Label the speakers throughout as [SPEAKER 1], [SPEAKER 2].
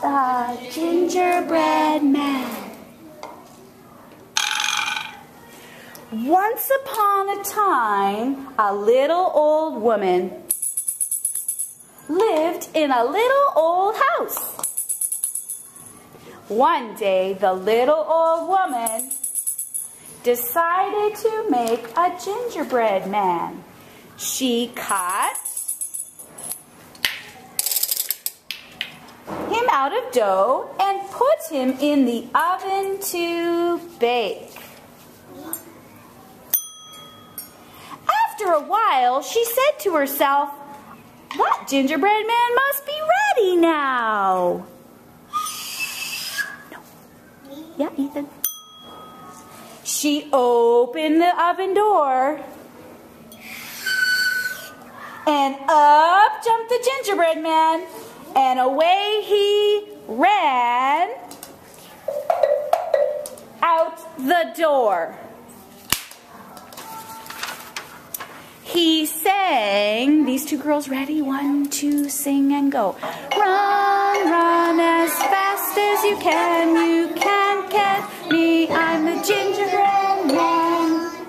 [SPEAKER 1] the gingerbread man. Once upon a time, a little old woman lived in a little old house. One day, the little old woman decided to make a gingerbread man. She cut him out of dough and put him in the oven to bake. After a while, she said to herself, that gingerbread man must be ready now. No. Yeah, Ethan. She opened the oven door. And up jumped the gingerbread man. And away he ran out the door. He sang, these two girls ready? One, two, sing and go. Run, run as fast as you can. You can't catch me. I'm the gingerbread man.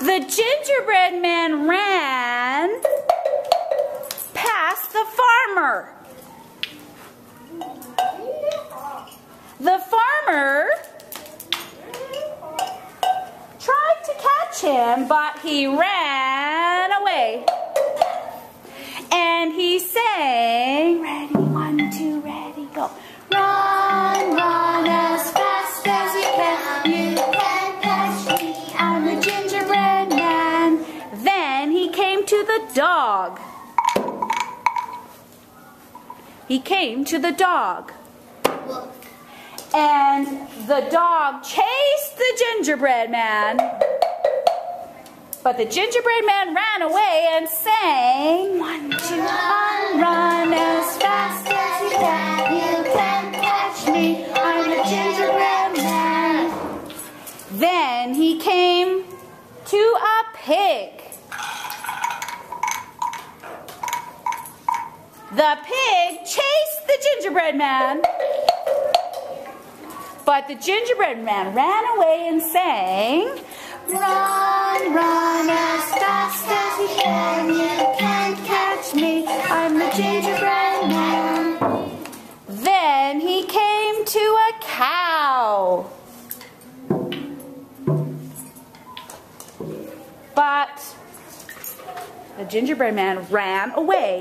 [SPEAKER 1] The gingerbread man ran past the farmer. The farmer tried to catch him, but he ran away. And he sang, ready, one, two, ready, go. Run, run as fast as you can. You can't catch me. I'm the gingerbread man. Then he came to the dog. He came to the dog. And the dog chased the gingerbread man. But the gingerbread man ran away and sang, One, two, run, run as fast as you can. You can't catch me. I'm the gingerbread man. Then he came to a pig. The pig chased the gingerbread man. But the gingerbread man ran away and sang, Run, run as fast as you can. You can't catch me. I'm the gingerbread man. Then he came to a cow. But the gingerbread man ran away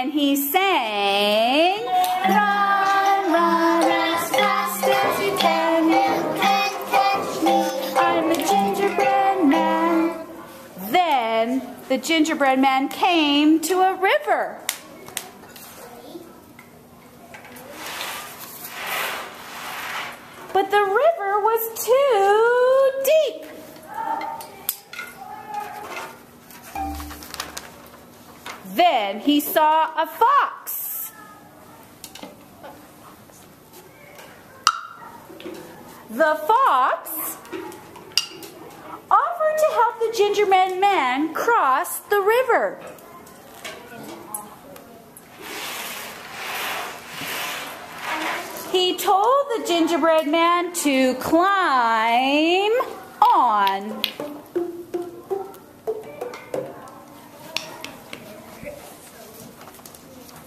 [SPEAKER 1] and he sang, Run, run as fast as you can. You can't catch me. I'm the gingerbread man. Then the gingerbread man came to a river. But the river was too Then he saw a fox. The fox offered to help the gingerbread man cross the river. He told the gingerbread man to climb on.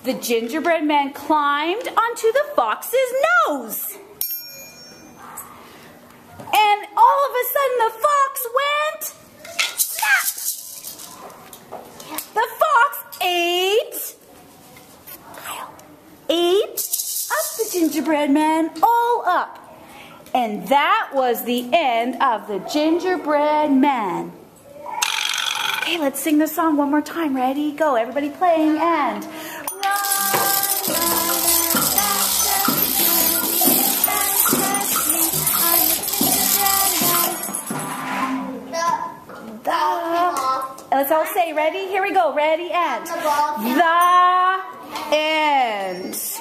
[SPEAKER 1] The gingerbread man climbed onto the fox's nose. And all of a sudden the fox went snap. The fox ate, ate up the gingerbread man all up. And that was the end of the gingerbread man. Okay, let's sing the song one more time. Ready? Go. Everybody playing and Let's all say, ready? Here we go. Ready and the end.